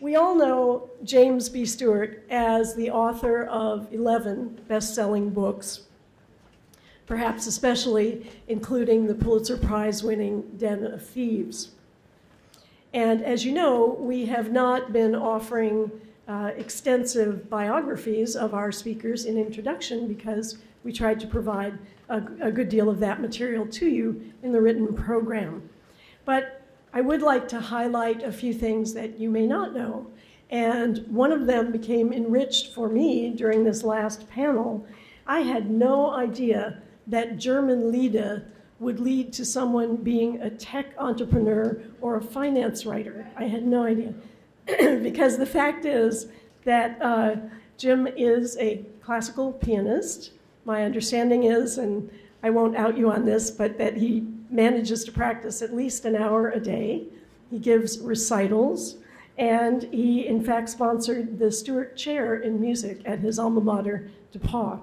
We all know James B. Stewart as the author of 11 best selling books, perhaps especially including the Pulitzer Prize winning Den of Thieves. And as you know, we have not been offering uh, extensive biographies of our speakers in introduction because we tried to provide a, a good deal of that material to you in the written program. But I would like to highlight a few things that you may not know. And one of them became enriched for me during this last panel. I had no idea that German Lieder would lead to someone being a tech entrepreneur or a finance writer. I had no idea. because the fact is that uh, Jim is a classical pianist. My understanding is, and I won't out you on this, but that he manages to practice at least an hour a day. He gives recitals, and he, in fact, sponsored the Stewart Chair in Music at his alma mater, DePauw.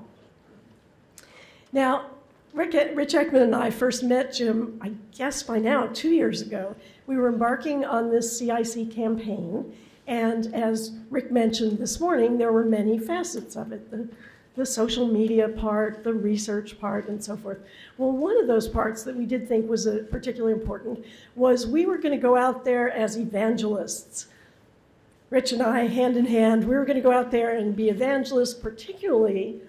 Now, Rick, Rich Ekman and I first met Jim, I guess by now, two years ago. We were embarking on this CIC campaign, and as Rick mentioned this morning, there were many facets of it. The, the social media part, the research part, and so forth. Well, one of those parts that we did think was particularly important was we were going to go out there as evangelists. Rich and I, hand in hand, we were going to go out there and be evangelists, particularly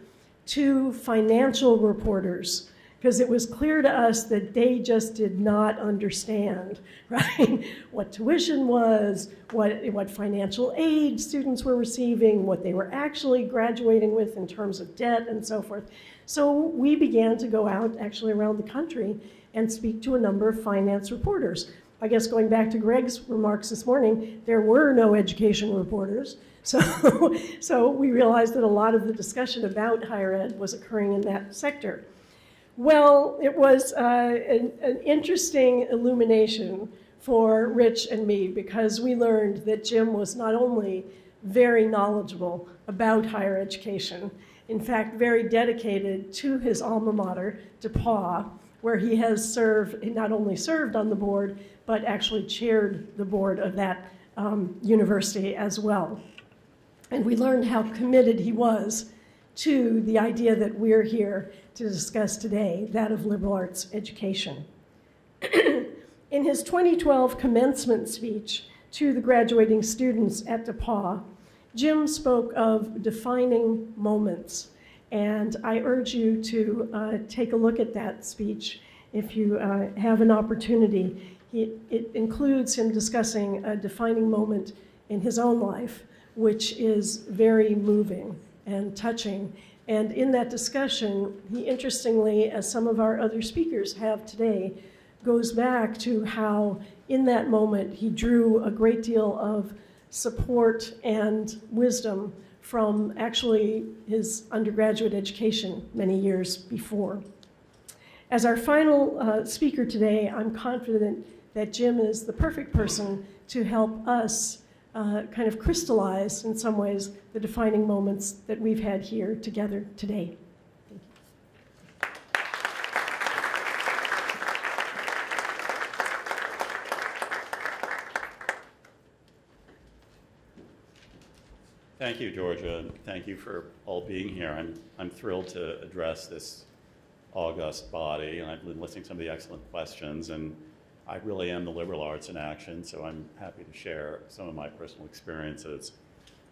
to financial reporters because it was clear to us that they just did not understand, right? what tuition was, what, what financial aid students were receiving, what they were actually graduating with in terms of debt and so forth. So we began to go out actually around the country and speak to a number of finance reporters. I guess going back to Greg's remarks this morning, there were no education reporters. So, so we realized that a lot of the discussion about higher ed was occurring in that sector. Well, it was uh, an, an, interesting illumination for Rich and me because we learned that Jim was not only very knowledgeable about higher education, in fact, very dedicated to his alma mater, DePauw, where he has served, he not only served on the board, but actually chaired the board of that um, university as well. And we learned how committed he was to the idea that we're here to discuss today, that of liberal arts education. In his 2012 commencement speech to the graduating students at DePauw, Jim spoke of defining moments. And I urge you to uh, take a look at that speech if you uh, have an opportunity. He, it includes him discussing a defining moment in his own life, which is very moving and touching and in that discussion, he interestingly, as some of our other speakers have today, goes back to how in that moment he drew a great deal of support and wisdom from actually his undergraduate education many years before. As our final uh, speaker today, I'm confident that Jim is the perfect person to help us uh, kind of crystallized in some ways the defining moments that we've had here together today. Thank you, Georgia, thank you for all being here. I'm, I'm thrilled to address this august body, and I've been listening to some of the excellent questions, and I really am the liberal arts in action, so I'm happy to share some of my personal experiences.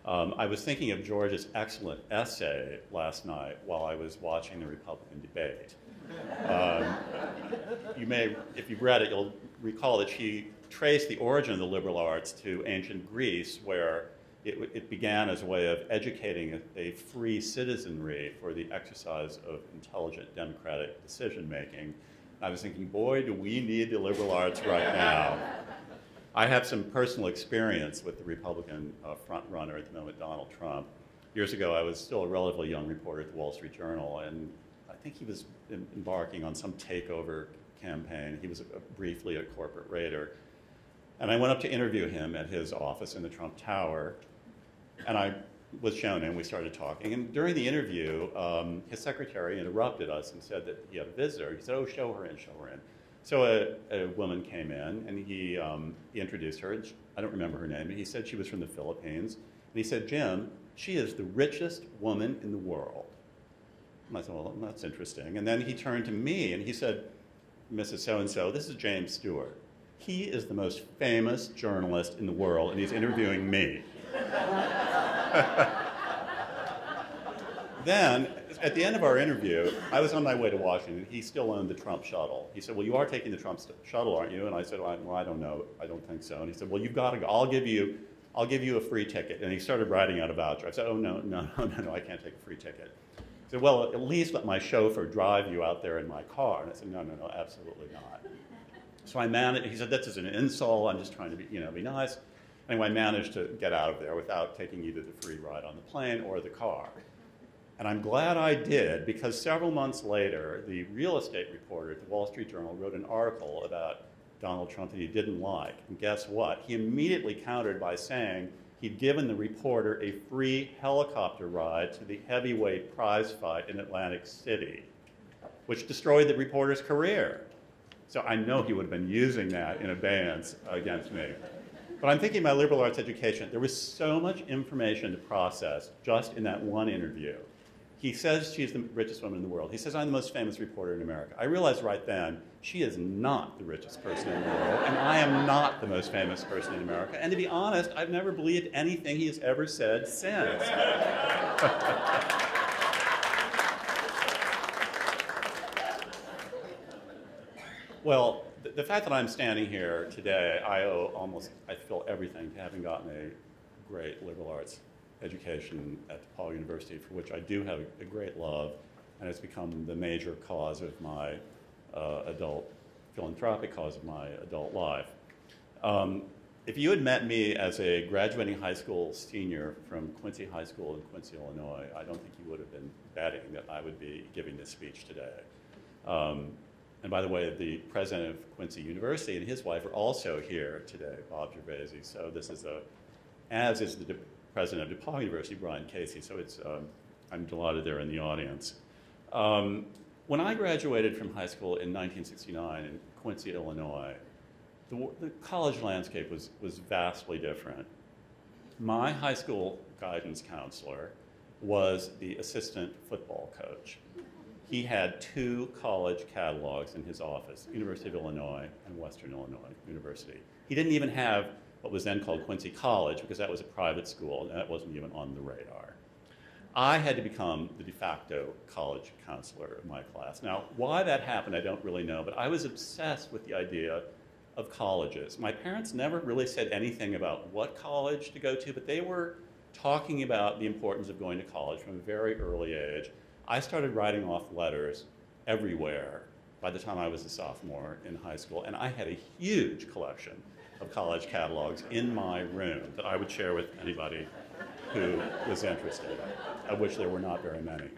Um, I was thinking of George's excellent essay last night while I was watching the Republican debate. Um, you may, if you've read it, you'll recall that she traced the origin of the liberal arts to ancient Greece, where it, it began as a way of educating a, a free citizenry for the exercise of intelligent democratic decision making I was thinking, boy, do we need the liberal arts right now. I have some personal experience with the Republican uh, frontrunner at the moment, Donald Trump. Years ago, I was still a relatively young reporter at the Wall Street Journal, and I think he was embarking on some takeover campaign. He was a, a, briefly a corporate raider. And I went up to interview him at his office in the Trump Tower, and I was shown in, we started talking. And during the interview, um, his secretary interrupted us and said that he had a visitor. He said, oh, show her in, show her in. So a, a woman came in and he, um, he introduced her. I don't remember her name, but he said she was from the Philippines. And he said, Jim, she is the richest woman in the world. And I said, well, that's interesting. And then he turned to me and he said, Mrs. So and so, this is James Stewart. He is the most famous journalist in the world, and he's interviewing me. then, at the end of our interview, I was on my way to Washington. He still owned the Trump shuttle. He said, Well, you are taking the Trump shuttle, aren't you? And I said, well I, don't know. I don't think so. And he said, Well, you've got to go. I'll give you. I'll give you a free ticket. And he started writing out a voucher. I said, Oh, no, no, no, no, no, I can't take a free ticket. He said, Well, at least let my chauffeur drive you out there in my car. And I said, No, no, no, absolutely not. So I managed, he said, This is an insult. I'm just trying to be, you know, be nice. Anyway, I managed to get out of there without taking either the free ride on the plane or the car. And I'm glad I did because several months later, the real estate reporter at the Wall Street Journal wrote an article about Donald Trump that he didn't like. And guess what? He immediately countered by saying he'd given the reporter a free helicopter ride to the heavyweight prize fight in Atlantic City, which destroyed the reporter's career. So I know he would have been using that in abeyance against me. But I'm thinking about liberal arts education. There was so much information to process just in that one interview. He says she's the richest woman in the world. He says, I'm the most famous reporter in America. I realized right then, she is not the richest person in the world, and I am not the most famous person in America. And to be honest, I've never believed anything he has ever said since. well, the, fact that I'm standing here today, I owe almost, I feel everything to having gotten a great liberal arts education at DePauw University, for which I do have a great love, and it's become the major cause of my uh, adult, philanthropic cause of my adult life. Um, if you had met me as a graduating high school senior from Quincy High School in Quincy, Illinois, I don't think you would have been betting that I would be giving this speech today. Um, and by the way, the president of Quincy University and his wife are also here today, Bob Gervasi. So this is a, as is the president of DePauw University, Brian Casey. So it's, um, I'm delighted they're in the audience. Um, when I graduated from high school in 1969 in Quincy, Illinois, the, the college landscape was, was vastly different. My high school guidance counselor was the assistant football coach. He had two college catalogs in his office, University of Illinois and Western Illinois University. He didn't even have what was then called Quincy College, because that was a private school, and that wasn't even on the radar. I had to become the de facto college counselor of my class. Now, why that happened, I don't really know, but I was obsessed with the idea of colleges. My parents never really said anything about what college to go to, but they were talking about the importance of going to college from a very early age. I started writing off letters everywhere by the time I was a sophomore in high school, and I had a huge collection of college catalogs in my room that I would share with anybody who was interested, of which there were not very many.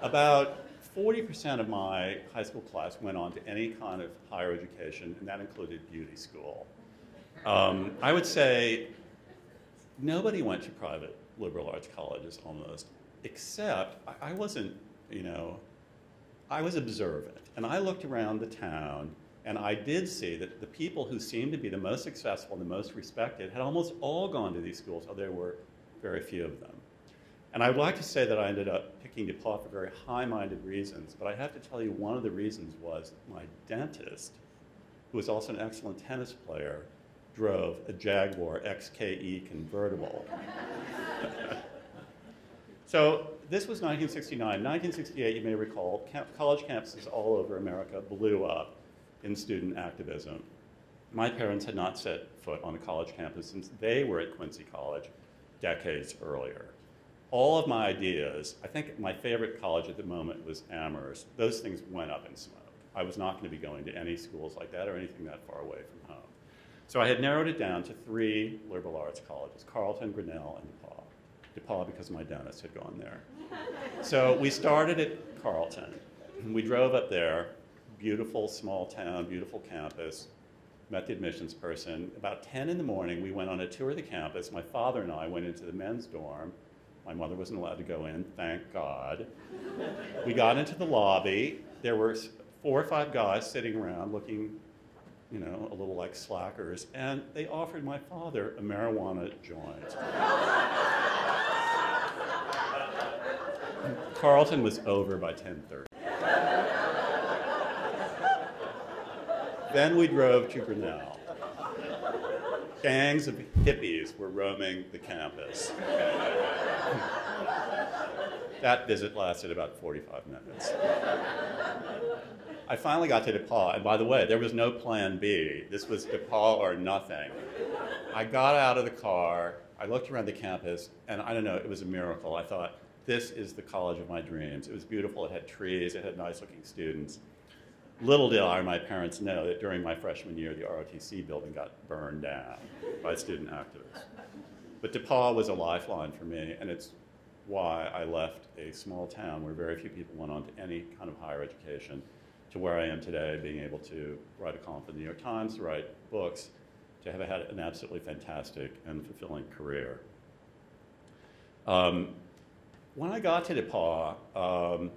About 40% of my high school class went on to any kind of higher education, and that included beauty school. Um, I would say nobody went to private liberal arts colleges almost, except I wasn't, you know, I was observant. And I looked around the town and I did see that the people who seemed to be the most successful and the most respected had almost all gone to these schools, although there were very few of them. And I would like to say that I ended up picking DePauw for very high minded reasons, but I have to tell you one of the reasons was my dentist, who was also an excellent tennis player, drove a Jaguar XKE convertible. so this was 1969. 1968, you may recall, college campuses all over America blew up in student activism. My parents had not set foot on a college campus since they were at Quincy College decades earlier. All of my ideas, I think my favorite college at the moment was Amherst, those things went up in smoke. I was not going to be going to any schools like that or anything that far away from home. So I had narrowed it down to three liberal arts colleges, Carleton, Grinnell, and DePauw. DePauw because my dentist had gone there. So we started at Carleton. We drove up there beautiful small town, beautiful campus. Met the admissions person. About 10 in the morning, we went on a tour of the campus. My father and I went into the men's dorm. My mother wasn't allowed to go in, thank God. we got into the lobby. There were four or five guys sitting around looking, you know, a little like slackers, and they offered my father a marijuana joint. Carleton was over by 10:30. then we drove to Grinnell. Gangs of hippies were roaming the campus. that visit lasted about 45 minutes. I finally got to DePauw, and by the way, there was no plan B. This was DePauw or nothing. I got out of the car, I looked around the campus, and I don't know, it was a miracle. I thought, this is the college of my dreams. It was beautiful, it had trees, it had nice looking students. Little did I or my parents know that during my freshman year, the ROTC building got burned down by student activists. But DePauw was a lifeline for me, and it's why I left a small town where very few people went on to any kind of higher education to where I am today, being able to write a column for the New York Times, to write books, to have had an absolutely fantastic and fulfilling career. Um, when I got to DePauw, um,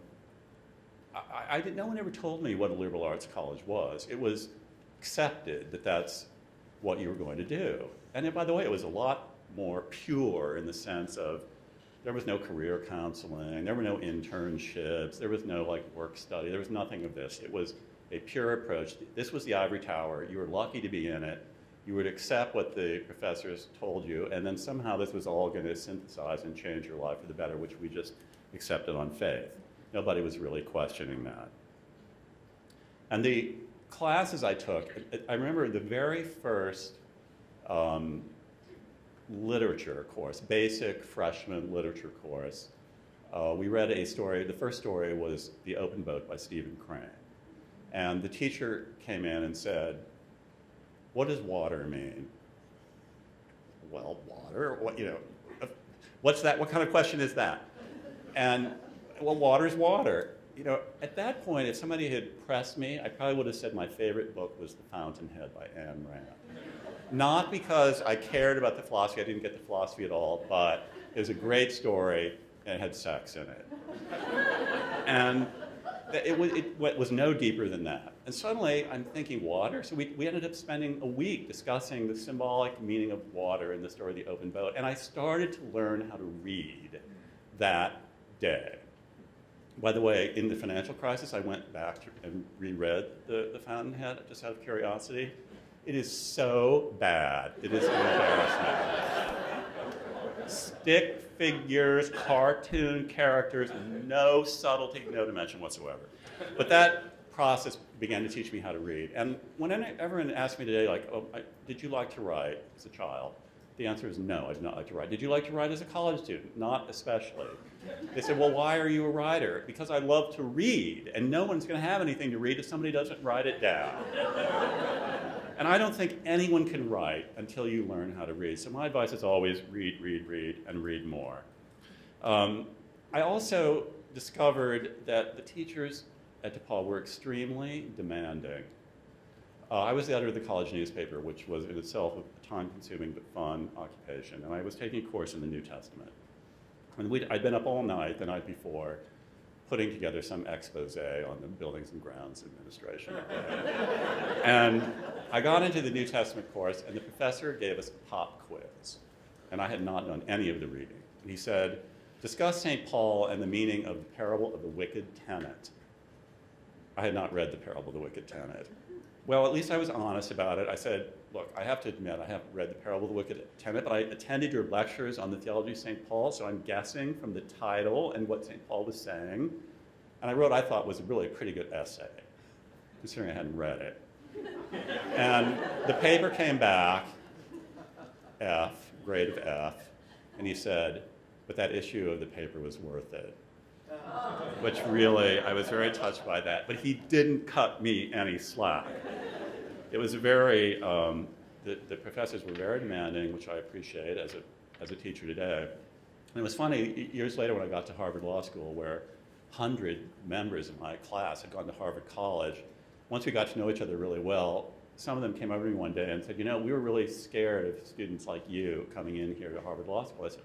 I, I didn't, no one ever told me what a liberal arts college was. It was accepted that that's what you were going to do. And by the way, it was a lot more pure in the sense of there was no career counseling, there were no internships, there was no like work study, there was nothing of this. It was a pure approach. This was the ivory tower. You were lucky to be in it. You would accept what the professors told you, and then somehow this was all going to synthesize and change your life for the better, which we just accepted on faith. Nobody was really questioning that. And the classes I took, I remember the very first um, literature course, basic freshman literature course. Uh, we read a story, the first story was The Open Boat by Stephen Crane. And the teacher came in and said, What does water mean? Well, water, what, you know, uh, what's that? What kind of question is that? And, well, water is water. You know, at that point, if somebody had pressed me, I probably would have said my favorite book was The Fountainhead by Ayn Rand. Not because I cared about the philosophy, I didn't get the philosophy at all, but it was a great story and it had sex in it. and it was, it was no deeper than that. And suddenly I'm thinking water. So we, we ended up spending a week discussing the symbolic meaning of water in the story of the open boat. And I started to learn how to read that day. By the way, in the financial crisis, I went back and reread the, the Fountainhead just out of curiosity. It is so bad. It is embarrassing. Stick figures, cartoon characters, no subtlety, no dimension whatsoever. But that process began to teach me how to read. And when anyone asks me today, like, oh, I, did you like to write as a child? The answer is no, I did not like to write. Did you like to write as a college student? Not especially. They said, well, why are you a writer? Because I love to read, and no one's going to have anything to read if somebody doesn't write it down. And I don't think anyone can write until you learn how to read. So my advice is always read, read, read, and read more. Um, I also discovered that the teachers at DePauw were extremely demanding. Uh, I was the editor of the college newspaper, which was in itself a time-consuming but fun occupation, and I was taking a course in the New Testament. And I'd been up all night the night before, putting together some expose on the Buildings and Grounds Administration. and I got into the New Testament course, and the professor gave us a pop quiz. And I had not done any of the reading. And he said, discuss St. Paul and the meaning of the parable of the wicked tenant. I had not read the parable of the wicked tenant. Well, at least I was honest about it. I said, look, I have to admit, I haven't read the parable of the wicked tenant, but I attended your lectures on the theology of St. Paul, so I'm guessing from the title and what St. Paul was saying. And I wrote, I thought, was really a pretty good essay, considering I hadn't read it. and the paper came back, F, grade of F, and he said, but that issue of the paper was worth it. Which really, I was very touched by that. But he didn't cut me any slack it was very, um, the, the, professors were very demanding, which I appreciate as a, as a teacher today. And it was funny, years later when I got to Harvard Law School, where 100 members of my class had gone to Harvard College, once we got to know each other really well, some of them came over to me one day and said, you know, we were really scared of students like you coming in here to Harvard Law School. I said,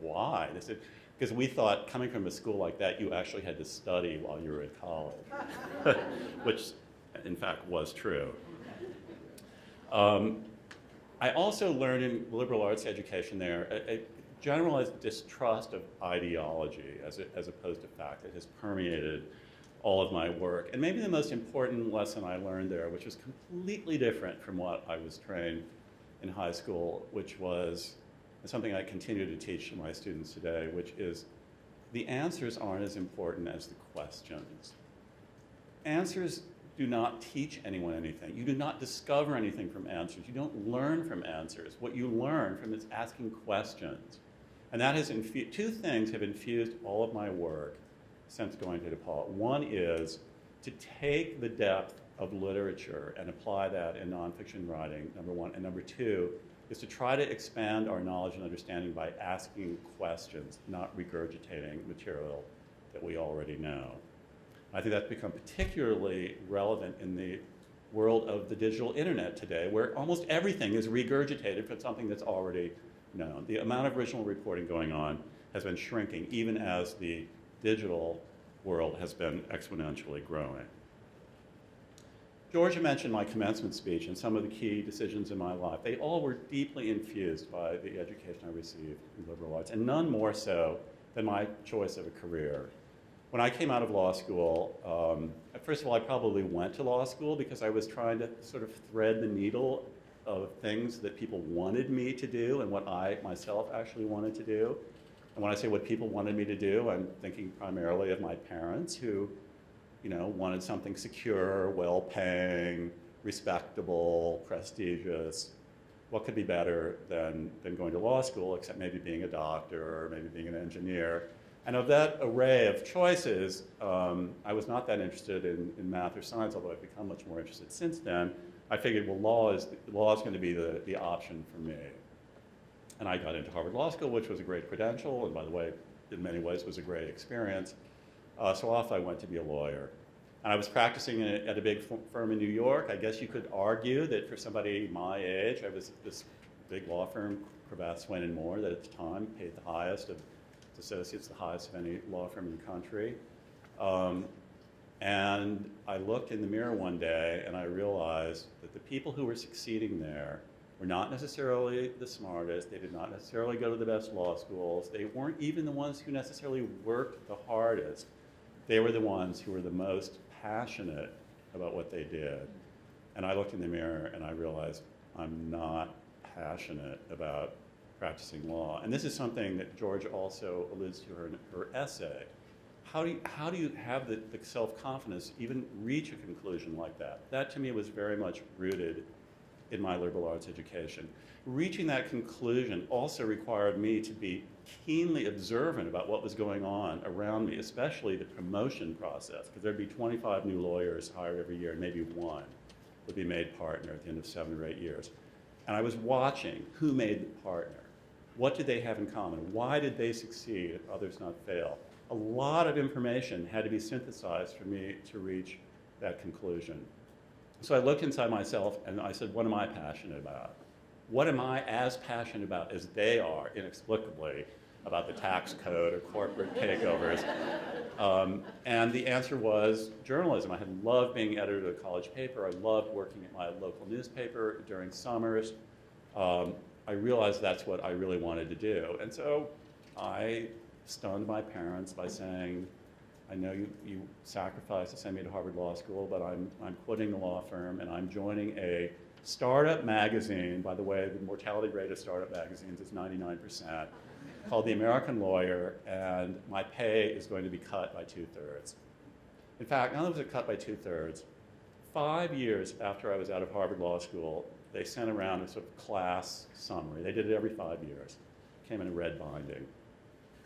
why? They said, because we thought coming from a school like that, you actually had to study while you were at college, which in fact was true. Um, I also learned in liberal arts education there a, a generalized distrust of ideology as, a, as opposed to fact that has permeated all of my work. And maybe the most important lesson I learned there, which was completely different from what I was trained in high school, which was something I continue to teach to my students today, which is the answers aren't as important as the questions. Answers do not teach anyone anything. You do not discover anything from answers. You don't learn from answers. What you learn from is asking questions. And that has infused, two things have infused all of my work since going to DePauw. One is to take the depth of literature and apply that in nonfiction writing, number one. And number two is to try to expand our knowledge and understanding by asking questions, not regurgitating material that we already know. I think that's become particularly relevant in the world of the digital internet today, where almost everything is regurgitated from something that's already known. The amount of original reporting going on has been shrinking, even as the digital world has been exponentially growing. Georgia mentioned my commencement speech and some of the key decisions in my life. They all were deeply infused by the education I received in liberal arts, and none more so than my choice of a career. When I came out of law school, um, first of all, I probably went to law school because I was trying to sort of thread the needle of things that people wanted me to do and what I myself actually wanted to do. And when I say what people wanted me to do, I'm thinking primarily of my parents who you know, wanted something secure, well-paying, respectable, prestigious. What could be better than, than going to law school, except maybe being a doctor or maybe being an engineer? And of that array of choices, um, I was not that interested in, in math or science, although I've become much more interested since then. I figured, well, law is, law is going to be the, the option for me. And I got into Harvard Law School, which was a great credential, and by the way, in many ways was a great experience. Uh, so off I went to be a lawyer. And I was practicing at a big firm in New York. I guess you could argue that for somebody my age, I was this big law firm, Cravath, Swaine and Moore, that at the time paid the highest of associates, the highest of any law firm in the country. Um, and I looked in the mirror one day and I realized that the people who were succeeding there were not necessarily the smartest. They did not necessarily go to the best law schools. They weren't even the ones who necessarily worked the hardest they were the ones who were the most passionate about what they did. And I looked in the mirror and I realized I'm not passionate about practicing law. And this is something that George also alludes to her in her essay. How do you, how do you have the, the self-confidence even reach a conclusion like that? That to me was very much rooted in my liberal arts education. Reaching that conclusion also required me to be keenly observant about what was going on around me, especially the promotion process, because there'd be 25 new lawyers hired every year, and maybe one would be made partner at the end of seven or eight years. And I was watching who made the partner. What did they have in common? Why did they succeed if others not fail? A lot of information had to be synthesized for me to reach that conclusion. So I looked inside myself and I said, what am I passionate about? What am I as passionate about as they are, inexplicably, about the tax code or corporate takeovers? Um, and the answer was journalism. I had loved being editor of a college paper. I loved working at my local newspaper during summers. Um, I realized that's what I really wanted to do. And so I stunned my parents by saying, I know you, you sacrificed to send me to Harvard Law School, but I'm, I'm quitting the law firm and I'm joining a startup magazine. By the way, the mortality rate of startup magazines is 99%, called The American Lawyer, and my pay is going to be cut by two thirds. In fact, not only was it cut by two thirds, five years after I was out of Harvard Law School, they sent around a sort of class summary. They did it every five years. Came in a red binding.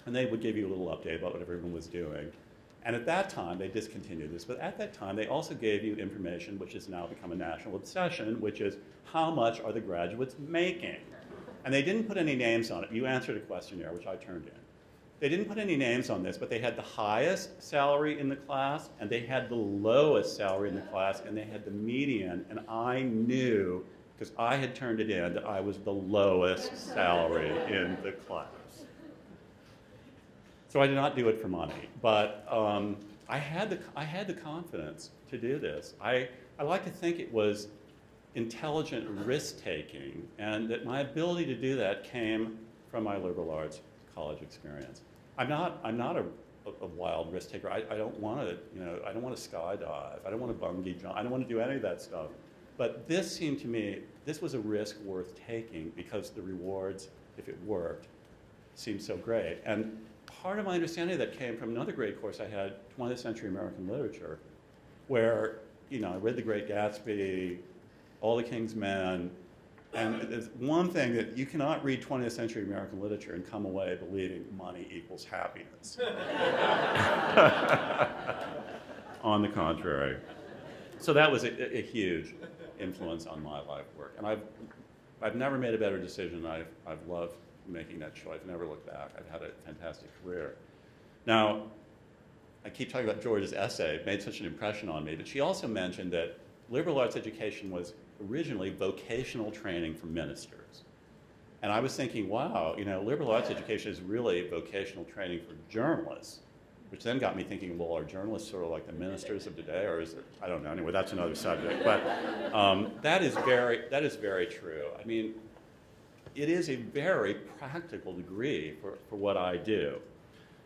And they would give you a little update about what everyone was doing. And at that time, they discontinued this, but at that time, they also gave you information which has now become a national obsession, which is how much are the graduates making? And they didn't put any names on it. You answered a questionnaire, which I turned in. They didn't put any names on this, but they had the highest salary in the class, and they had the lowest salary in the class, and they had the median, and I knew, because I had turned it in, that I was the lowest salary in the class. So I did not do it for money, but um, I, had the, I had the confidence to do this. I, I like to think it was intelligent risk taking, and that my ability to do that came from my liberal arts college experience. I'm not, I'm not a, a, wild risk taker. I, I don't want to, you know, I don't want to skydive. I don't want to bungee jump. I don't want to do any of that stuff. But this seemed to me, this was a risk worth taking because the rewards, if it worked, seemed so great. And part of my understanding of that came from another great course I had, 20th century American literature, where, you know, I read The Great Gatsby, All the King's Men, and there's one thing that you cannot read 20th century American literature and come away believing money equals happiness. on the contrary. So that was a, a, huge influence on my life work. And I've, I've never made a better decision. I've, I've loved making that choice. I've never looked back. I've had a fantastic career. Now, I keep talking about George's essay. It made such an impression on me. But she also mentioned that liberal arts education was originally vocational training for ministers. And I was thinking, wow, you know, liberal arts education is really vocational training for journalists, which then got me thinking, well, are journalists sort of like the ministers of today, or is it? I don't know. Anyway, that's another subject. But um, that is very that is very true. I mean, it is a very practical degree for, for what I do.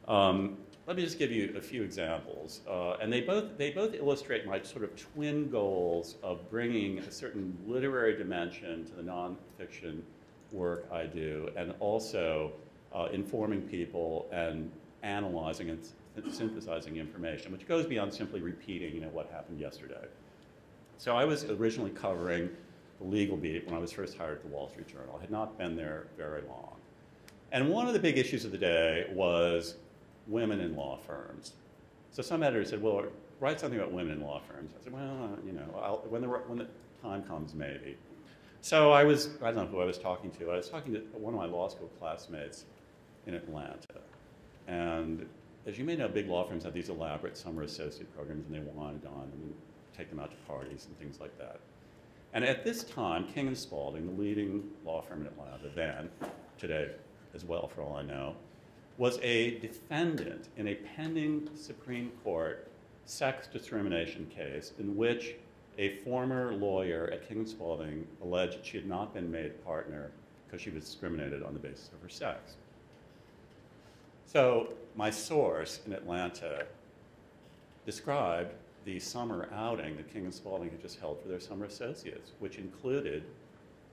Um, let me just give you a few examples. Uh, and they both, they both illustrate my sort of twin goals of bringing a certain literary dimension to the nonfiction work I do, and also uh, informing people and analyzing and synthesizing information, which goes beyond simply repeating you know, what happened yesterday. So I was originally covering the legal beat when I was first hired at the Wall Street Journal. I had not been there very long. And one of the big issues of the day was women in law firms. So some editors said, well, write something about women in law firms. I said, well, you know, I'll, when, the, when the time comes, maybe. So I was, I don't know who I was talking to. I was talking to one of my law school classmates in Atlanta. And as you may know, big law firms have these elaborate summer associate programs and they and dine and take them out to parties and things like that. And at this time, King and Spalding, the leading law firm in Atlanta then, today as well for all I know, was a defendant in a pending Supreme Court sex discrimination case in which a former lawyer at King & Spalding alleged she had not been made partner because she was discriminated on the basis of her sex. So my source in Atlanta described the summer outing that King & Spalding had just held for their summer associates, which included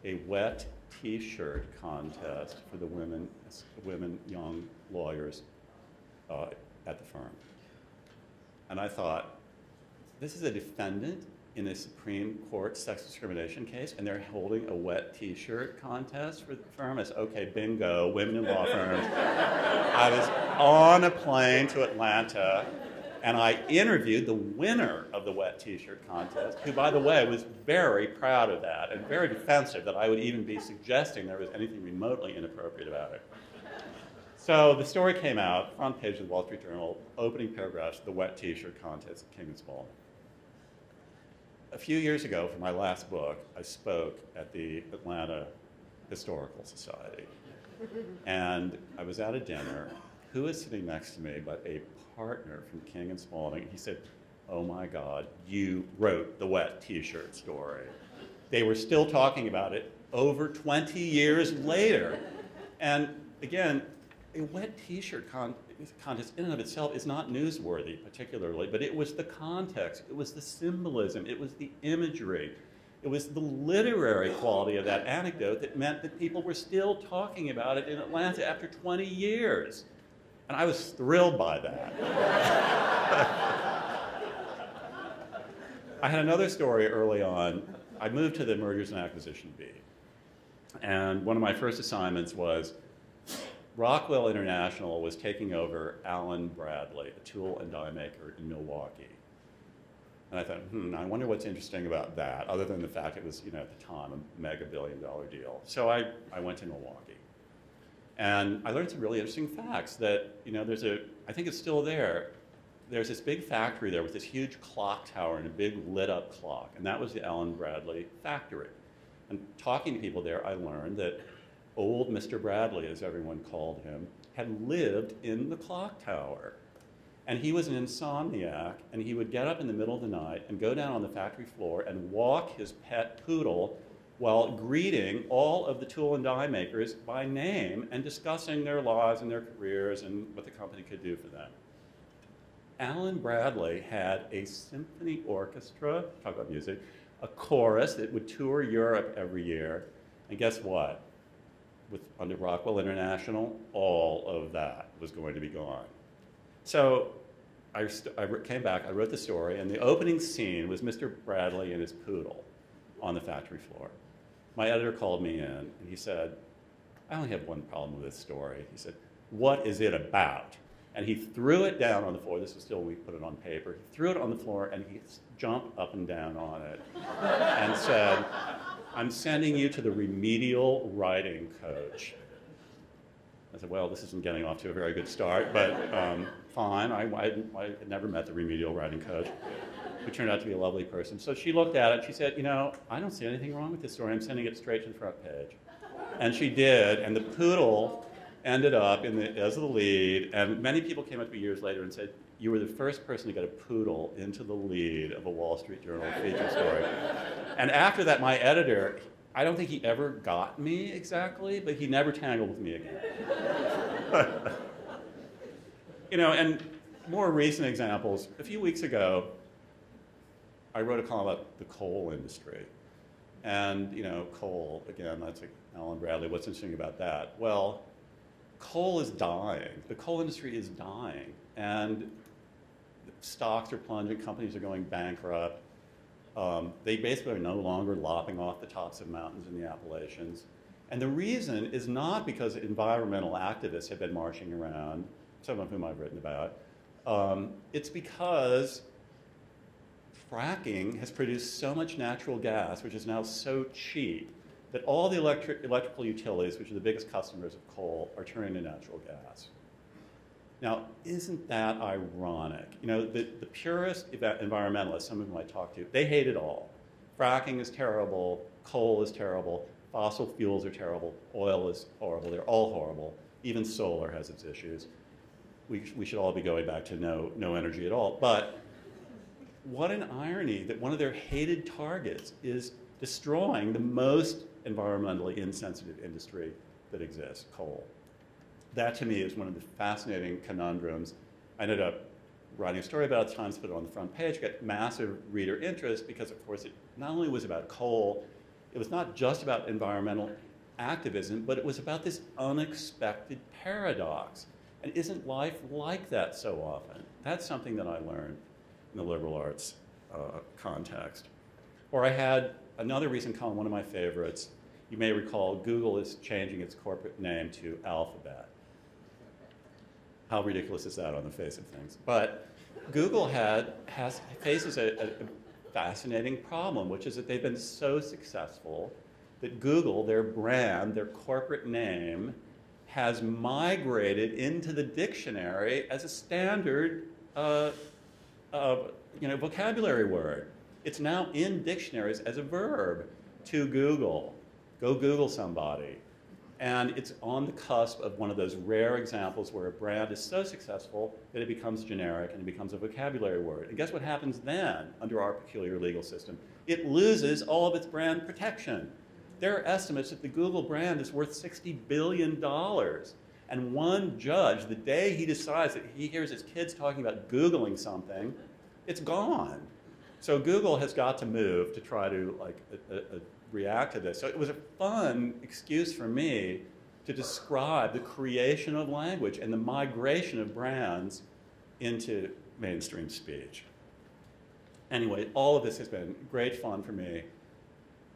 a wet T-shirt contest for the women, women young lawyers uh, at the firm. And I thought, this is a defendant in a Supreme Court sex discrimination case, and they're holding a wet T-shirt contest for the firm. I said, okay, bingo, women in law firms. I was on a plane to Atlanta and I interviewed the winner of the wet t-shirt contest, who, by the way, was very proud of that and very defensive that I would even be suggesting there was anything remotely inappropriate about it. So the story came out, front page of the Wall Street Journal, opening paragraphs, the wet t-shirt contest at King and Spalding. A few years ago, for my last book, I spoke at the Atlanta Historical Society. And I was at a dinner. Who was sitting next to me but a partner from King and Spalding. He said, Oh my God, you wrote the wet t shirt story. They were still talking about it over 20 years later. And again, a wet t shirt con- contest in and of itself is not newsworthy, particularly, but it was the context, it was the symbolism, it was the imagery. It was the literary quality of that anecdote that meant that people were still talking about it in Atlanta after 20 years. And I was thrilled by that. I had another story early on. I moved to the mergers and acquisition B. And one of my first assignments was Rockwell International was taking over Allen-Bradley, a tool and die maker in Milwaukee. And I thought, hmm, I wonder what's interesting about that, other than the fact it was, you know, at the time, a mega billion dollar deal. So I, I went to Milwaukee. And I learned some really interesting facts that, you know, there's a, I think it's still there. There's this big factory there with this huge clock tower and a big lit up clock. And that was the Allen Bradley factory. And talking to people there, I learned that old Mr. Bradley, as everyone called him, had lived in the clock tower. And he was an insomniac, and he would get up in the middle of the night and go down on the factory floor and walk his pet poodle while greeting all of the tool and die makers by name and discussing their lives and their careers and what the company could do for them. Allen Bradley had a symphony orchestra, talk about music, a chorus that would tour Europe every year. And guess what? With under Rockwell International, all of that was going to be gone. So I, I came back, I wrote the story, and the opening scene was Mr. Bradley and his poodle on the factory floor. My editor called me in, and he said, I only have one problem with this story. He said, What is it about? And he threw it down on the floor. This was still, we put it on paper. He threw it on the floor and he jumped up and down on it and said, I'm sending you to the remedial writing coach. I said, well, this isn't getting off to a very good start, but um, fine. I, I, I, had never met the remedial writing coach, who turned out to be a lovely person. So she looked at it. She said, you know, I don't see anything wrong with this story. I'm sending it straight to the front page. And she did, and the poodle ended up in the, as the lead, and many people came up to me years later and said, you were the first person to get a poodle into the lead of a Wall Street Journal feature story. and after that, my editor, I don't think he ever got me exactly, but he never tangled with me again. you know, and more recent examples, a few weeks ago, I wrote a column about the coal industry. And, you know, coal, again, that's like Allen Bradley, what's interesting about that? Well, coal is dying. The coal industry is dying. And stocks are plunging, companies are going bankrupt. Um, they basically are no longer lopping off the tops of mountains in the Appalachians. And the reason is not because environmental activists have been marching around, some of whom I've written about. Um, it's because fracking has produced so much natural gas, which is now so cheap, that all the electric, electrical utilities, which are the biggest customers of coal, are turning to natural gas. Now, isn't that ironic? You know, the, the purest environmentalists, some of whom I talk to, they hate it all. Fracking is terrible, coal is terrible, fossil fuels are terrible, oil is horrible, they're all horrible. Even solar has its issues. We, we should all be going back to no, no energy at all. But what an irony that one of their hated targets is destroying the most environmentally insensitive industry that exists, coal. That to me is one of the fascinating conundrums. I ended up writing a story about it, Times put it on the front page, got massive reader interest because, of course, it not only was about coal, it was not just about environmental activism, but it was about this unexpected paradox. And isn't life like that so often? That's something that I learned in the liberal arts uh, context. Or I had another recent column, one of my favorites. You may recall Google is changing its corporate name to Alphabet. How ridiculous is that on the face of things? But Google had, has, faces a, a fascinating problem, which is that they've been so successful that Google, their brand, their corporate name, has migrated into the dictionary as a standard uh, uh, you know, vocabulary word. It's now in dictionaries as a verb to Google. Go Google somebody. And it's on the cusp of one of those rare examples where a brand is so successful that it becomes generic and it becomes a vocabulary word. And guess what happens then under our peculiar legal system? It loses all of its brand protection. There are estimates that the Google brand is worth $60 billion. And one judge, the day he decides that he hears his kids talking about Googling something, it's gone. So Google has got to move to try to like a, a, react to this. So it was a fun excuse for me to describe the creation of language and the migration of brands into mainstream speech. Anyway, all of this has been great fun for me.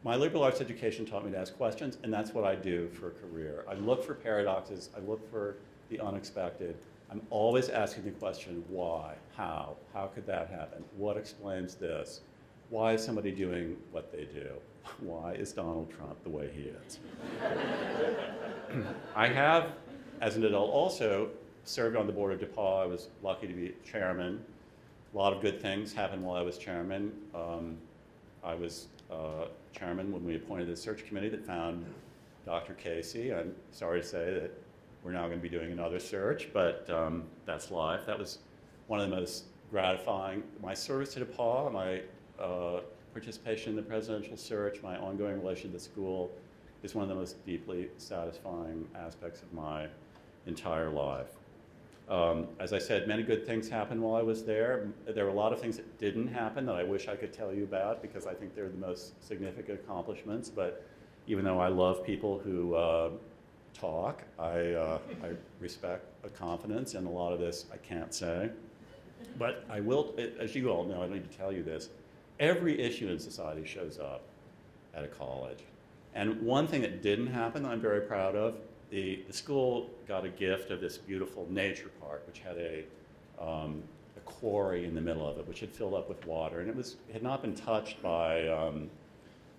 My liberal arts education taught me to ask questions, and that's what I do for a career. I look for paradoxes, I look for the unexpected. I'm always asking the question, why, how, how could that happen? What explains this? Why is somebody doing what they do? Why is Donald Trump the way he is? I have, as an adult, also served on the board of DePauw. I was lucky to be chairman. A lot of good things happened while I was chairman. Um, I was uh, chairman when we appointed the search committee that found Dr. Casey. I'm sorry to say that we're now going to be doing another search, but um, that's life. That was one of the most gratifying. My service to DePauw, my uh, participation in the presidential search, my ongoing relation to the school is one of the most deeply satisfying aspects of my entire life. Um, as I said, many good things happened while I was there. There were a lot of things that didn't happen that I wish I could tell you about because I think they're the most significant accomplishments. But even though I love people who uh, talk, I, uh, I respect a confidence, and a lot of this I can't say. But I will, as you all know, I don't need to tell you this, every issue in society shows up at a college. And one thing that didn't happen that I'm very proud of the, the school got a gift of this beautiful nature park, which had a, um, a quarry in the middle of it, which had filled up with water, and it was had not been touched by um,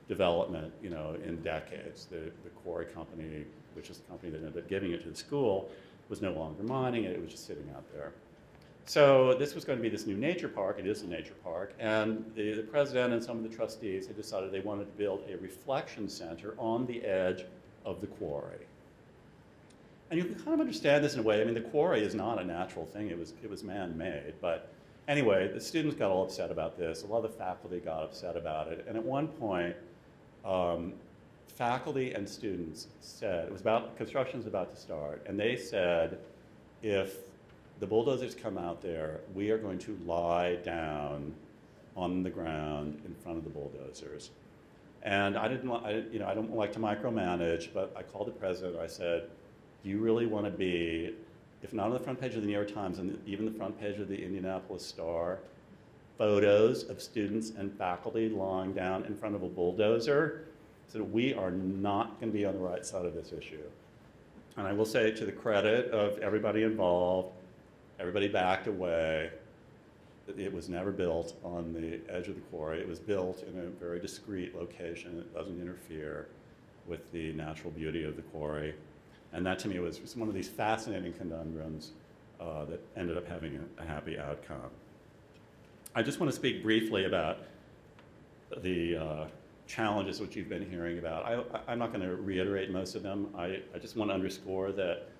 development, you know, in decades. The, the quarry company, which is the company that ended up giving it to the school, was no longer mining it; it was just sitting out there. So this was going to be this new nature park. It is a nature park, and the, the president and some of the trustees had decided they wanted to build a reflection center on the edge of the quarry. And you can kind of understand this in a way. I mean, the quarry is not a natural thing. It was, it was man-made. But anyway, the students got all upset about this. A lot of the faculty got upset about it. And at one point, um, faculty and students said, it was about, construction was about to start, and they said, if the bulldozers come out there, we are going to lie down on the ground in front of the bulldozers. And I didn't, I, you know, I don't like to micromanage, but I called the president. I said, do you really want to be, if not on the front page of the New York Times and even the front page of the Indianapolis Star, photos of students and faculty lying down in front of a bulldozer? So we are not going to be on the right side of this issue. And I will say to the credit of everybody involved, everybody backed away. It was never built on the edge of the quarry. It was built in a very discreet location It doesn't interfere with the natural beauty of the quarry. And that to me was, one of these fascinating conundrums uh, that ended up having a, a, happy outcome. I just want to speak briefly about the uh, challenges which you've been hearing about. I, am not going to reiterate most of them. I, I just want to underscore that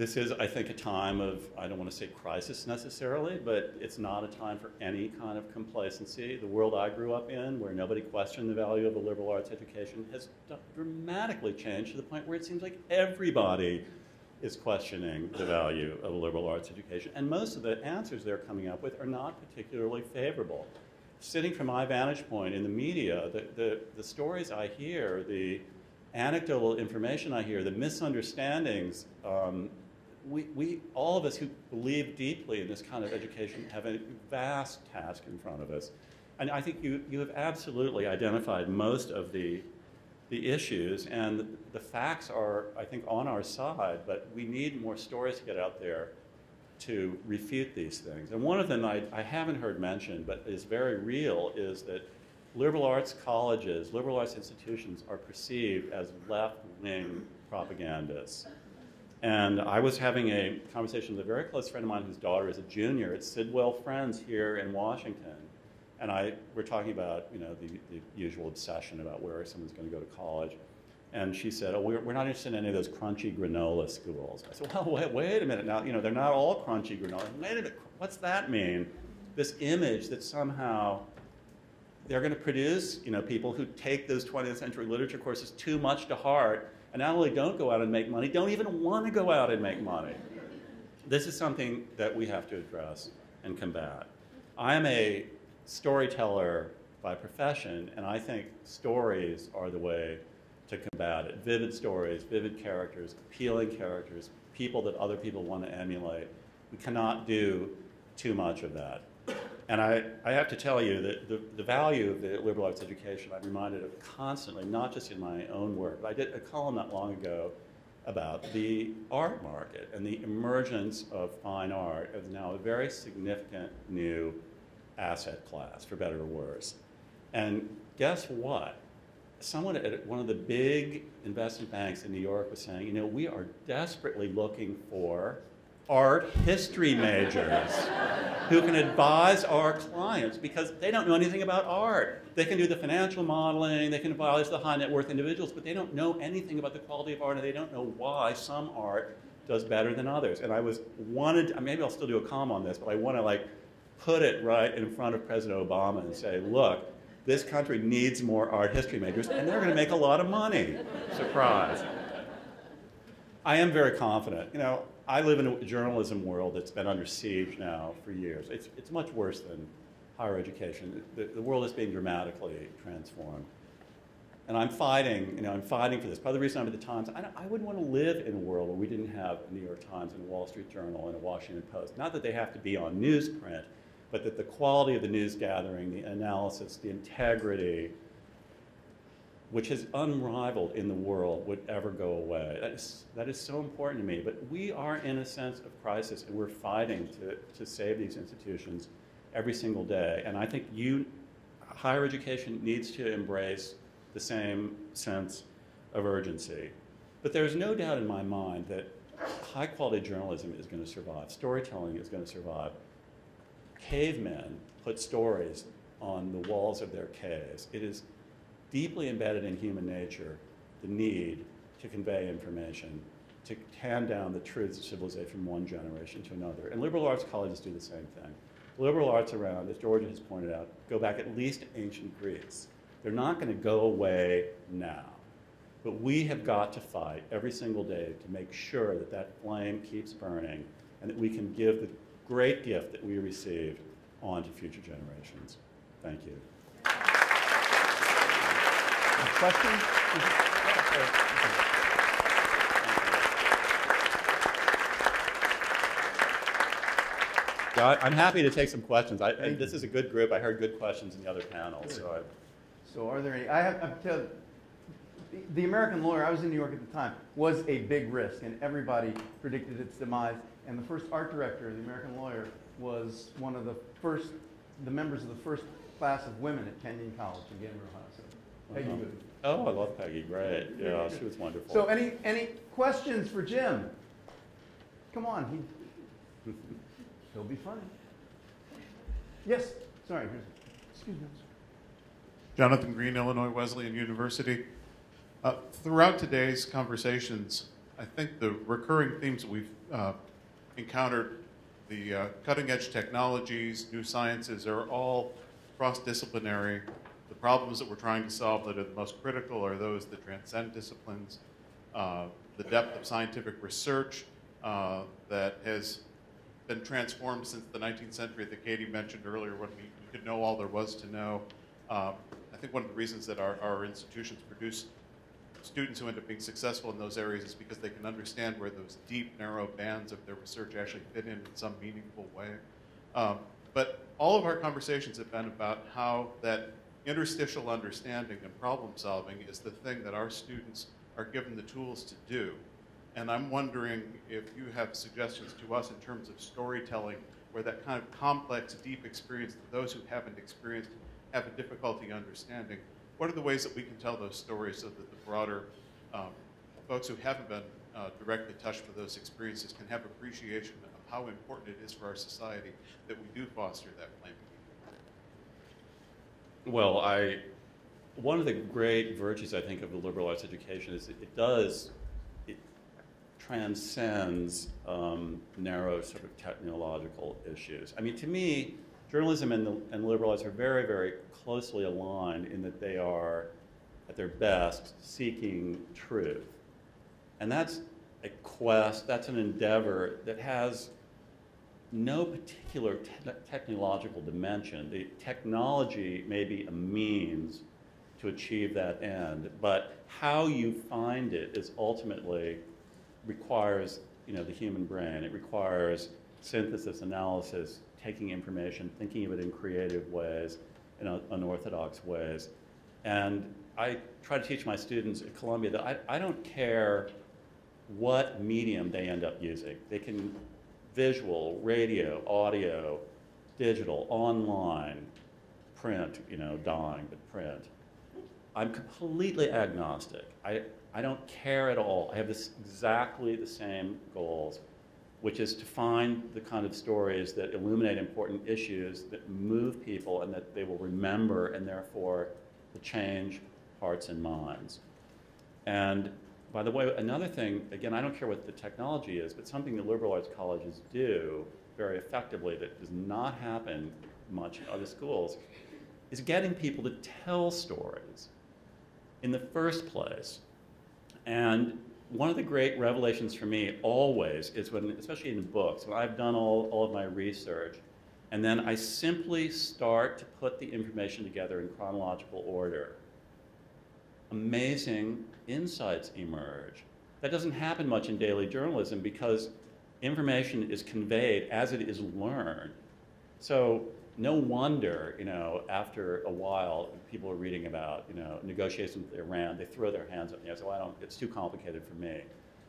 this is, I think, a time of, I don't want to say crisis necessarily, but it's not a time for any kind of complacency. The world I grew up in, where nobody questioned the value of a liberal arts education, has dramatically changed to the point where it seems like everybody is questioning the value of a liberal arts education. And most of the answers they're coming up with are not particularly favorable. Sitting from my vantage point in the media, the, the, the stories I hear, the anecdotal information I hear, the misunderstandings um, we, we, all of us who believe deeply in this kind of education have a vast task in front of us. And I think you, you have absolutely identified most of the, the issues, and the facts are, I think, on our side, but we need more stories to get out there to refute these things. And one of them I, I haven't heard mentioned, but is very real, is that liberal arts colleges, liberal arts institutions are perceived as left-wing propagandists. And I was having a conversation with a very close friend of mine whose daughter is a junior at Sidwell Friends here in Washington. And I we're talking about, you know, the, the usual obsession about where someone's going to go to college. And she said, oh, we're, we're not interested in any of those crunchy granola schools. I said, well, wait, wait a minute. Now, you know, they're not all crunchy granola. Wait a minute. What's that mean? This image that somehow they're going to produce, you know, people who take those 20th century literature courses too much to heart and not only don't go out and make money, don't even want to go out and make money. This is something that we have to address and combat. I am a storyteller by profession, and I think stories are the way to combat it. Vivid stories, vivid characters, appealing characters, people that other people want to emulate. We cannot do too much of that. And I, I have to tell you that the, the value of the liberal arts education I'm reminded of constantly, not just in my own work, but I did a column not long ago about the art market and the emergence of fine art as now a very significant new asset class, for better or worse. And guess what? Someone at one of the big investment banks in New York was saying, you know, we are desperately looking for art history majors who can advise our clients because they don't know anything about art. They can do the financial modeling, they can advise the high net worth individuals, but they don't know anything about the quality of art and they don't know why some art does better than others. And I was wanted, maybe I'll still do a column on this, but I want to like put it right in front of President Obama and say, look, this country needs more art history majors, and they're going to make a lot of money. Surprise. I am very confident. You know, I live in a journalism world that's been under siege now for years. It's, it's much worse than higher education. The, the world is being dramatically transformed. And I'm fighting, you know, I'm fighting for this. Part of the reason I'm at the Times, I, I wouldn't want to live in a world where we didn't have a New York Times and a Wall Street Journal and a Washington Post. Not that they have to be on newsprint, but that the quality of the news gathering, the analysis, the integrity, which is unrivaled in the world, would ever go away. That is, that is so important to me. But we are in a sense of crisis, and we're fighting to, to save these institutions every single day. And I think you, higher education needs to embrace the same sense of urgency. But there's no doubt in my mind that high quality journalism is going to survive, storytelling is going to survive cavemen put stories on the walls of their caves. It is deeply embedded in human nature the need to convey information, to hand down the truths of civilization from one generation to another. And liberal arts colleges do the same thing. Liberal arts around, as Georgia has pointed out, go back at least to ancient Greece. They're not going to go away now. But we have got to fight every single day to make sure that that flame keeps burning and that we can give the great gift that we received on to future generations. Thank you. Questions? Yeah, I'm happy to take some questions. I, this is a good group. I heard good questions in the other panels. So, I, so are there any? I have, tell, the, American lawyer. I was in New York at the time. Was a big risk, and everybody predicted its demise and the first art director, the American lawyer, was one of the first, the members of the first class of women at Kenyon College in Denver, Ohio. So, Peggy Uh-huh. Oh, I love Peggy. Great. Yeah, she was wonderful. So any, any questions for Jim? Come on, he, he'll be fine. Yes, sorry, here's, excuse me. Jonathan Green, Illinois Wesleyan University. Uh, throughout today's conversations, I think the recurring themes that we've uh, encountered, the uh, cutting edge technologies, new sciences are all cross disciplinary. Problems that we're trying to solve that are the most critical are those that transcend disciplines. Uh, the depth of scientific research uh, that has been transformed since the 19th century that Katie mentioned earlier when we, we could know all there was to know. Um, I think one of the reasons that our, our institutions produce students who end up being successful in those areas is because they can understand where those deep, narrow bands of their research actually fit in in some meaningful way. Um, but all of our conversations have been about how that interstitial understanding and problem solving is the thing that our students are given the tools to do. And I'm wondering if you have suggestions to us in terms of storytelling where that kind of complex, deep experience that those who haven't experienced have a difficulty understanding what are the ways that we can tell those stories so that the broader um, folks who haven't been uh, directly touched with those experiences can have appreciation of how important it is for our society that we do foster that flame? Well, I, one of the great virtues, I think, of the liberal arts education is it, it does, it transcends um, narrow sort of technological issues. I mean, to me, journalism and, the, and liberal arts are very, very closely aligned in that they are, at their best, seeking truth. And that's a quest, that's an endeavor that has no particular te technological dimension. The technology may be a means to achieve that end, but how you find it is ultimately requires you know, the human brain. It requires synthesis, analysis, taking information, thinking of it in creative ways, in unorthodox ways. And I try to teach my students at Columbia that I, I don't care what medium they end up using. They can visual, radio, audio, digital, online, print, you know, dying, but print. I'm completely agnostic. I, I don't care at all. I have this exactly the same goals which is to find the kind of stories that illuminate important issues, that move people, and that they will remember, and therefore will change hearts and minds. And by the way, another thing, again, I don't care what the technology is, but something the liberal arts colleges do very effectively that does not happen much in other schools is getting people to tell stories in the first place. And one of the great revelations for me always is when, especially in books, when I've done all, all of my research, and then I simply start to put the information together in chronological order. Amazing insights emerge. That doesn't happen much in daily journalism because information is conveyed as it is learned. So no wonder, you know, after a while, people are reading about, you know, negotiations with Iran, they throw their hands up and say, well, I don't, it's too complicated for me.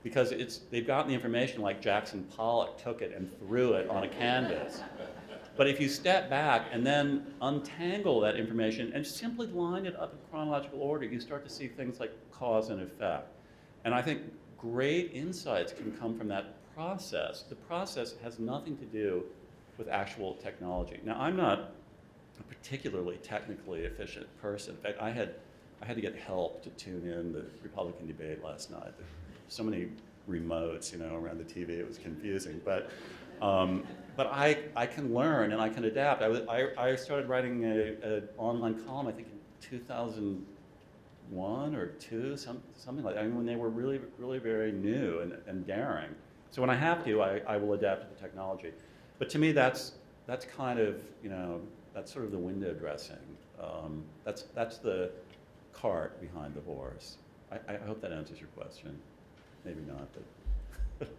Because it's, they've gotten the information like Jackson Pollock took it and threw it on a canvas. But if you step back and then untangle that information and simply line it up in chronological order, you start to see things like cause and effect. And I think great insights can come from that process. The process has nothing to do with actual technology. Now, I'm not a particularly technically efficient person. In fact, I had, I had to get help to tune in the Republican debate last night. So many remotes, you know, around the TV, it was confusing. But, um, but I, I can learn and I can adapt. I, I, I started writing an online column, I think, in 2001 or two, some, something like that. I mean, when they were really, really very new and, and daring. So when I have to, I, I will adapt to the technology. But to me, that's, that's kind of, you know, that's sort of the window dressing. Um, that's, that's the cart behind the horse. I, I hope that answers your question. Maybe not, but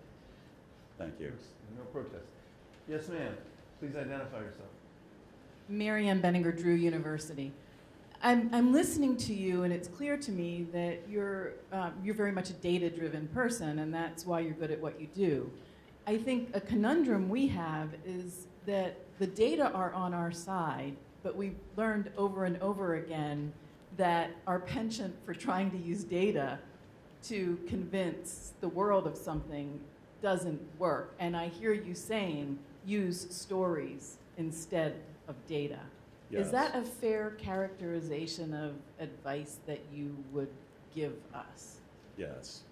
thank you. No protest. Yes, ma'am. Please identify yourself. MaryAnn Baenninger, Drew University. I'm, I'm listening to you, and it's clear to me that you're, um, you're very much a data driven person, and that's why you're good at what you do. I think a conundrum we have is that the data are on our side, but we've learned over and over again that our penchant for trying to use data to convince the world of something doesn't work. And I hear you saying use stories instead of data. Yes. Is that a fair characterization of advice that you would give us? Yes.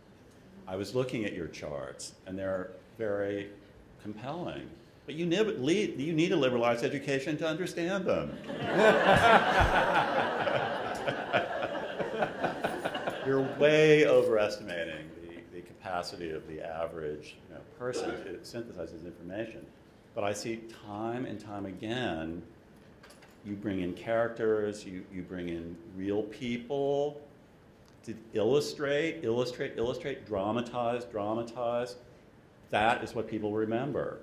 I was looking at your charts, and they're very compelling. But you need, you need a liberalized education to understand them. You're way overestimating the, the capacity of the average you know, person to synthesize this information. But I see time and time again, you bring in characters, you, you bring in real people to illustrate, illustrate, illustrate, dramatize, dramatize. That is what people remember.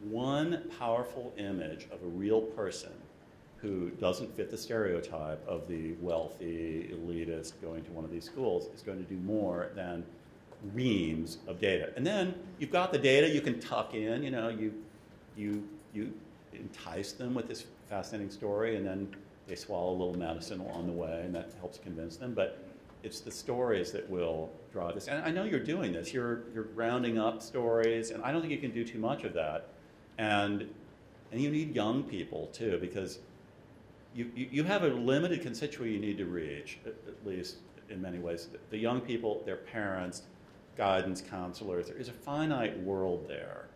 One powerful image of a real person who doesn't fit the stereotype of the wealthy elitist going to one of these schools is going to do more than reams of data. And then you've got the data you can tuck in, you know, you, you, you entice them with this fascinating story and then they swallow a little medicine along the way and that helps convince them. But it's the stories that will draw this. And I know you're doing this. You're, you're rounding up stories, and I don't think you can do too much of that. And, and you need young people, too, because you, you, you have a limited constituency you need to reach, at, at least in many ways. The young people, their parents, guidance counselors, there is a finite world there.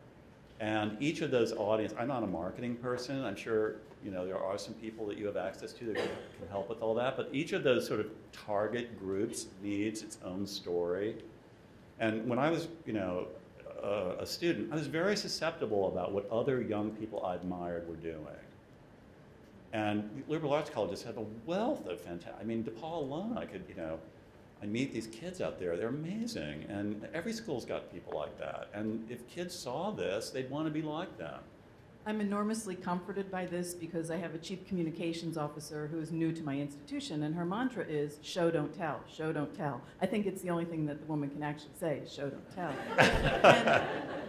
And each of those audience, I'm not a marketing person. I'm sure you know there are some people that you have access to that can, help with all that. But each of those sort of target groups needs its own story. And when I was, you know, a, a student, I was very susceptible about what other young people I admired were doing. And liberal arts colleges have a wealth of fantastic. I mean, DePauw alone, I could, you know, I meet these kids out there. They're amazing. And every school's got people like that. And if kids saw this, they'd want to be like them. I'm enormously comforted by this because I have a chief communications officer who is new to my institution, and her mantra is show, don't tell, show, don't tell. I think it's the only thing that the woman can actually say show, don't tell. and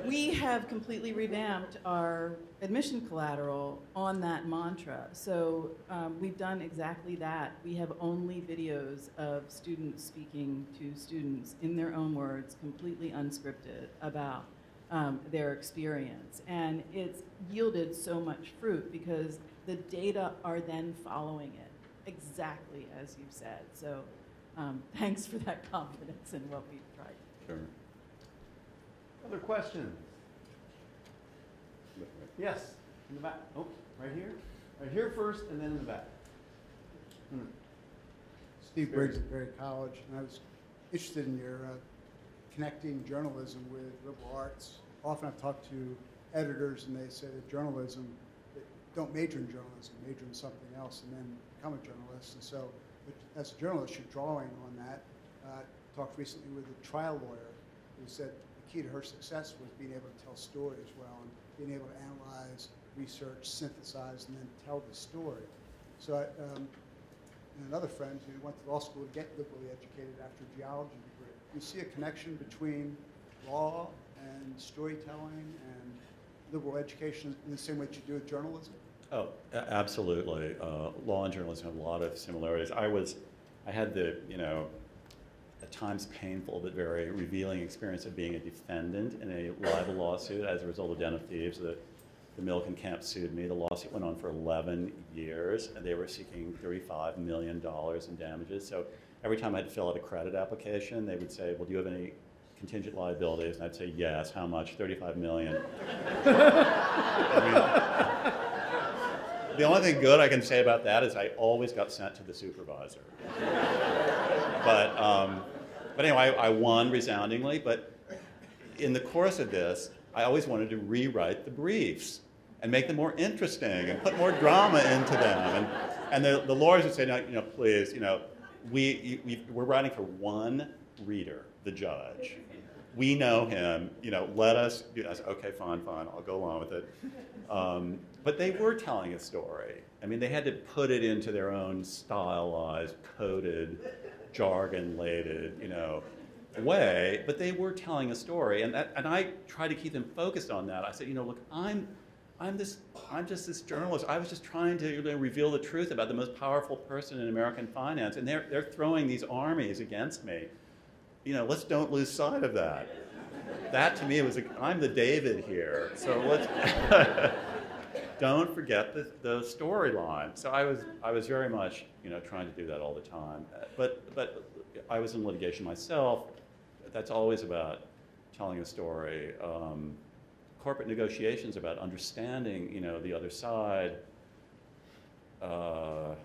we have completely revamped our admission collateral on that mantra. So um, we've done exactly that. We have only videos of students speaking to students in their own words, completely unscripted, about um, their experience. And it's yielded so much fruit because the data are then following it exactly as you've said. So um, thanks for that confidence in what we've tried. Sure. Other questions? Yes, in the back. Oh, right here. Right here first, and then in the back. Hmm. Steve Briggs at Berry College, and I was interested in your uh, connecting journalism with liberal arts. Often I've talked to editors, and they say that journalism, don't major in journalism, major in something else, and then become a journalist. And so, as a journalist, you're drawing on that. Uh, talked recently with a trial lawyer who said the key to her success was being able to tell stories well and being able to analyze, research, synthesize, and then tell the story. So I, um, and another friend who went to law school to get liberally educated after geology. You see a connection between law and storytelling and liberal education in the same way that you do with journalism? Oh, absolutely. Uh, law and journalism have a lot of similarities. I was, I had the, you know, at times painful but very revealing experience of being a defendant in a libel lawsuit as a result of Den of Thieves. The, the Milken camp sued me. The lawsuit went on for 11 years, and they were seeking $35 million in damages. So every time I'd fill out a credit application, they would say, well, do you have any contingent liabilities? And I'd say, yes. How much? 35 million. I mean, the only thing good I can say about that is I always got sent to the supervisor. but, um, but anyway, I, I won resoundingly. But in the course of this, I always wanted to rewrite the briefs and make them more interesting and put more drama into them. And, and the, the lawyers would say, no, you know, please, you know, we, we, we're writing for one reader, the judge. We know him, you know, let us do that. I said, okay, fine, fine, I'll go along with it. Um, but they were telling a story. I mean, they had to put it into their own stylized, coded, jargon-laden, you know, way, but they were telling a story, and that, and I tried to keep them focused on that. I said, you know, look, I'm, I'm this, I'm just this journalist. I was just trying to reveal the truth about the most powerful person in American finance, and they're they're throwing these armies against me. You know, let's don't lose sight of that. That to me was, I'm the David here, so let's. don't forget the, the storyline. So I was, I was very much, you know, trying to do that all the time. But, but I was in litigation myself. That's always about telling a story. Um, corporate negotiations about understanding, you know, the other side. Uh,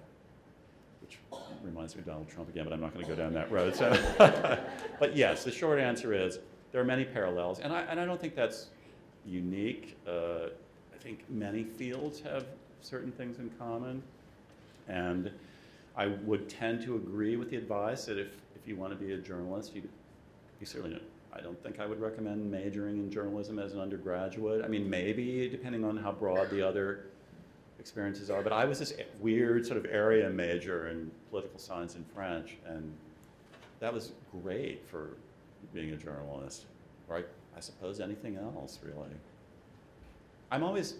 which reminds me of Donald Trump again, but I'm not going to go down that road. So, but yes, the short answer is there are many parallels, and I, and I don't think that's unique. Uh, I think many fields have certain things in common, and I would tend to agree with the advice that if, if you want to be a journalist, you, you certainly I don't think I would recommend majoring in journalism as an undergraduate. I mean, maybe depending on how broad the other experiences are. But I was this weird sort of area major in political science and French, and that was great for being a journalist, I, I suppose anything else, really. I'm always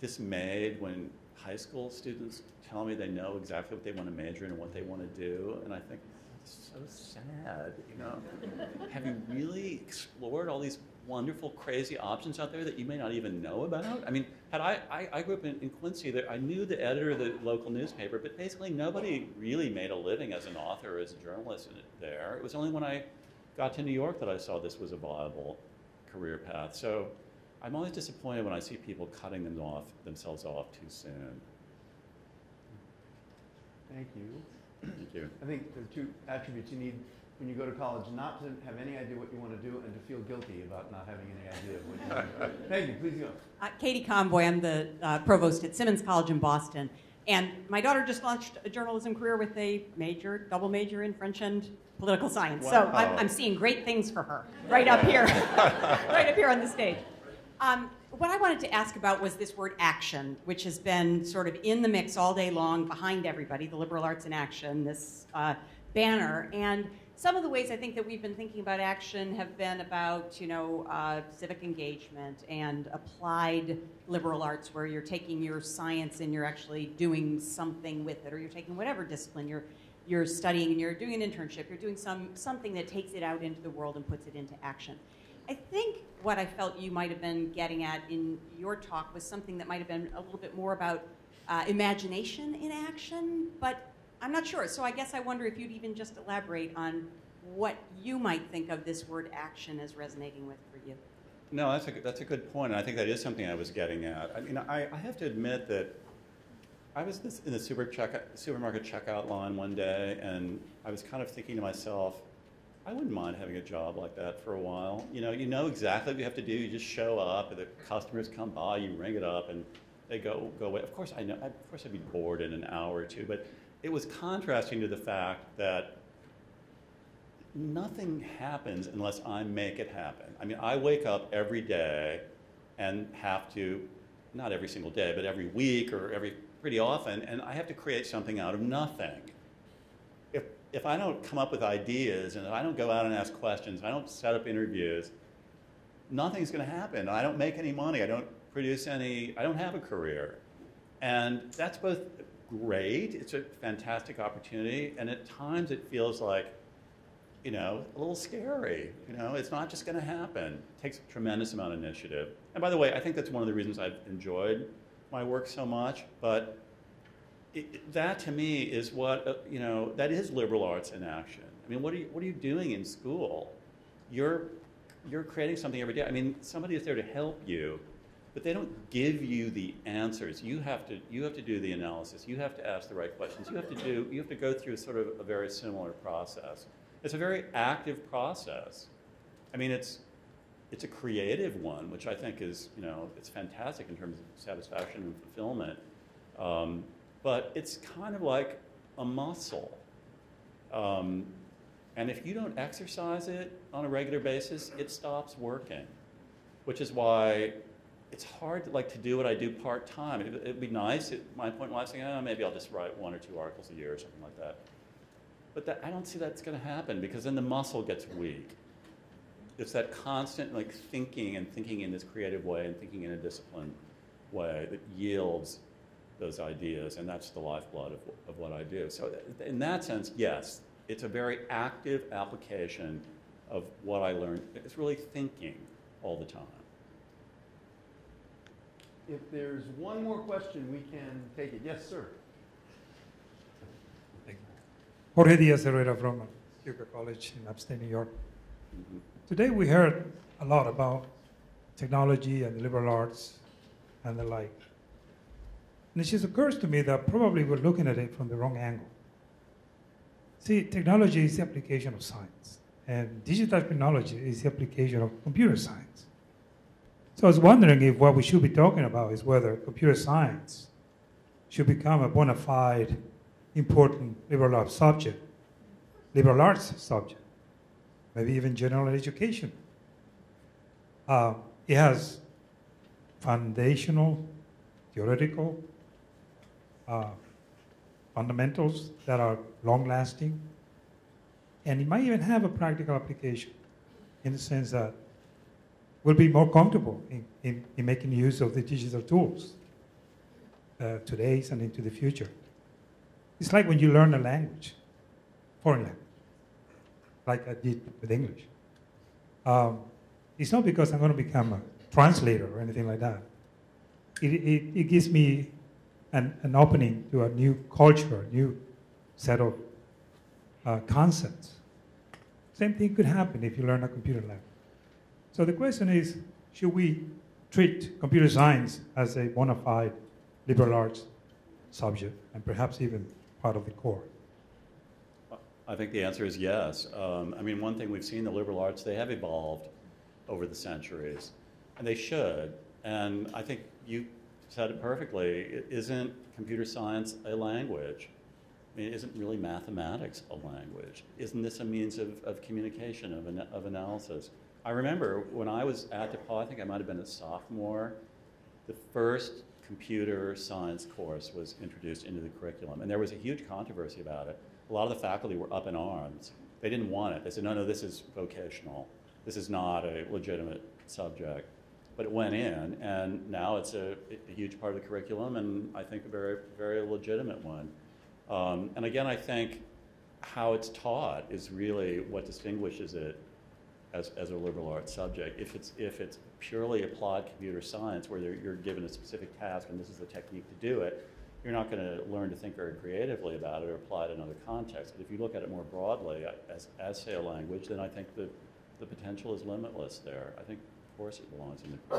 dismayed when high school students tell me they know exactly what they want to major in and what they want to do, and I think, so sad, you know. Have you really explored all these wonderful, crazy options out there that you may not even know about? I mean, had I, I, I grew up in, in Quincy, I knew the editor of the local newspaper, but basically nobody really made a living as an author or as a journalist there. It was only when I got to New York that I saw this was a viable career path. So I'm always disappointed when I see people cutting them off, themselves off too soon. Thank you. Thank you. I think the two attributes you need when you go to college, not to have any idea what you want to do and to feel guilty about not having any idea of what you want to do. Thank you. Please go. Uh, Katie Conboy, I'm the uh, provost at Simmons College in Boston. And my daughter just launched a journalism career with a major, double major in French and political science. So I'm, I'm seeing great things for her right up here, right up here on the stage. Um, what I wanted to ask about was this word action, which has been sort of in the mix all day long behind everybody, the liberal arts in action, this uh, banner. And some of the ways I think that we've been thinking about action have been about, you know, uh, civic engagement and applied liberal arts, where you're taking your science and you're actually doing something with it, or you're taking whatever discipline you're you're studying and you're doing an internship, you're doing some something that takes it out into the world and puts it into action. I think what I felt you might have been getting at in your talk was something that might have been a little bit more about uh, imagination in action, but I'm not sure. So I guess I wonder if you'd even just elaborate on what you might think of this word action as resonating with for you. No, that's a, that's a good point, and I think that is something I was getting at. I mean, I, I have to admit that I was this, in the super check, supermarket checkout line one day, and I was kind of thinking to myself, I wouldn't mind having a job like that for a while. You know, you know exactly what you have to do. You just show up, the customers come by, you ring it up, and they go go away. Of course, I know. Of course, I'd be bored in an hour or two, but it was contrasting to the fact that nothing happens unless I make it happen. I mean, I wake up every day and have to, not every single day, but every week or every pretty often, and I have to create something out of nothing. If, if I don't come up with ideas and if I don't go out and ask questions, I don't set up interviews, nothing's going to happen. I don't make any money. I don't produce any, I don't have a career. And that's both great, it's a fantastic opportunity, and at times it feels like you know, a little scary. You know, it's not just going to happen. It takes a tremendous amount of initiative. And by the way, I think that's one of the reasons I've enjoyed my work so much. But it, that to me is what uh, you know. That is liberal arts in action. I mean, what are you what are you doing in school? You're you're creating something every day. I mean, somebody is there to help you, but they don't give you the answers. You have to you have to do the analysis. You have to ask the right questions. You have to do you have to go through sort of a very similar process. It's a very active process. I mean, it's, it's a creative one, which I think is, you know, it's fantastic in terms of satisfaction and fulfillment. Um, but it's kind of like a muscle. Um, and if you don't exercise it on a regular basis, it stops working, which is why it's hard to, like to do what I do part time. It, would be nice. At my point in life, saying, oh, maybe I'll just write one or two articles a year or something like that. But that, I don't see that's going to happen because then the muscle gets weak. It's that constant like thinking and thinking in this creative way and thinking in a disciplined way that yields those ideas, and that's the lifeblood of, of what I do. So in that sense, yes, it's a very active application of what I learned. It's really thinking all the time. If there's one more question, we can take it. Yes, sir. Jorge Diaz Herrera from Keuka College in upstate New York. Mm-hmm. Today we heard a lot about technology and liberal arts and the like. And it just occurs to me that probably we're looking at it from the wrong angle. See, technology is the application of science, and digital technology is the application of computer science. So I was wondering if what we should be talking about is whether computer science should become a bona fide important liberal arts subject, liberal arts subject, maybe even general education. Uh, it has foundational, theoretical uh, fundamentals that are long lasting, and it might even have a practical application in the sense that we'll be more comfortable in, in, in making use of the digital tools uh, today and into the future. It's like when you learn a language, foreign language, like I did with English. Um, it's not because I'm going to become a translator or anything like that. It, it, it gives me an, an opening to a new culture, a new set of uh, concepts. Same thing could happen if you learn a computer lab. So the question is, should we treat computer science as a bona fide liberal arts subject and perhaps even part of the core? I think the answer is yes. Um, I mean, one thing we've seen the liberal arts, they have evolved over the centuries, and they should. And I think you said it perfectly. Isn't computer science a language? I mean, isn't really mathematics a language? Isn't this a means of, of communication, of, an, of analysis? I remember when I was at DePauw, I think I might have been a sophomore, the first computer science course was introduced into the curriculum. And there was a huge controversy about it. A lot of the faculty were up in arms. They didn't want it. They said, no, no, this is vocational. This is not a legitimate subject. But it went in, and now it's a, a huge part of the curriculum, and I think a very, very legitimate one. Um, and again, I think how it's taught is really what distinguishes it as, as a liberal arts subject. If it's, if it's purely applied computer science, where you're- given a specific task and this is the technique to do it, you're not going to learn to think very creatively about it or apply it in other contexts. But if you look at it more broadly as, as say a language, then I think the, the potential is limitless there. I think, course, it belongs in the.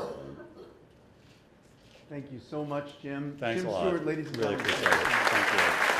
Thank you so much, Jim. Thanks Jim a lot. Stewart, ladies and Really gentlemen. appreciate it. Thank you.